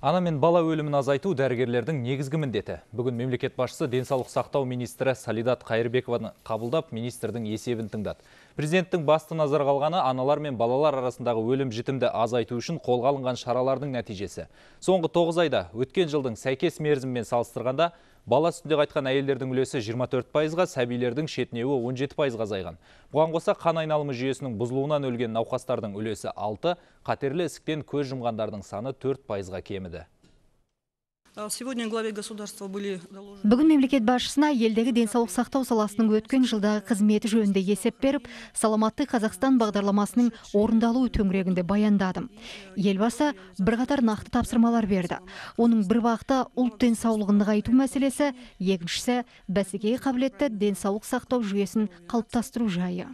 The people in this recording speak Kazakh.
Ана мен бала өлімін азайту дәрігерлердің негізгі міндеті. Бүгін мемлекет басшысы денсаулық сақтау министрі Салидат Қайырбекованы қабылдап, министрдің есебін тыңдады. Президенттің басты назар қалғаны аналар мен балалар арасындағы өлім жітімді азайту үшін қолға алынған шаралардың нәтижесі. Соңғы 9 айда өткен жылдың сәйкес мерзімімен салыстырғанда бала сүтінде қайтқан әйелдердің үлесі 24 пайызға, сәбилердің шетінеуі 17 пайызға азайған. Бұған қоса қан айналымы жүйесінің бұзылуынан өлген науқастардың үлесі 6, қатерлі ісіктен көз жұмғандардың саны 4 пайызға кеміді. Бүгін мемлекет басшысына елдегі денсаулық сақтау саласының өткен жылдағы қызметі жөнінде есеп беріп, саламатты Қазақстан бағдарламасының орындалуы төңірегінде баяндадым. Елбасы бірқатар нақты тапсырмалар берді. Оның бір бағыты ұлт денсаулығын нығайту мәселесі, екіншісі бәсекеге қабілетті денсаулық сақтау жүйесін қалыптастыру жайы.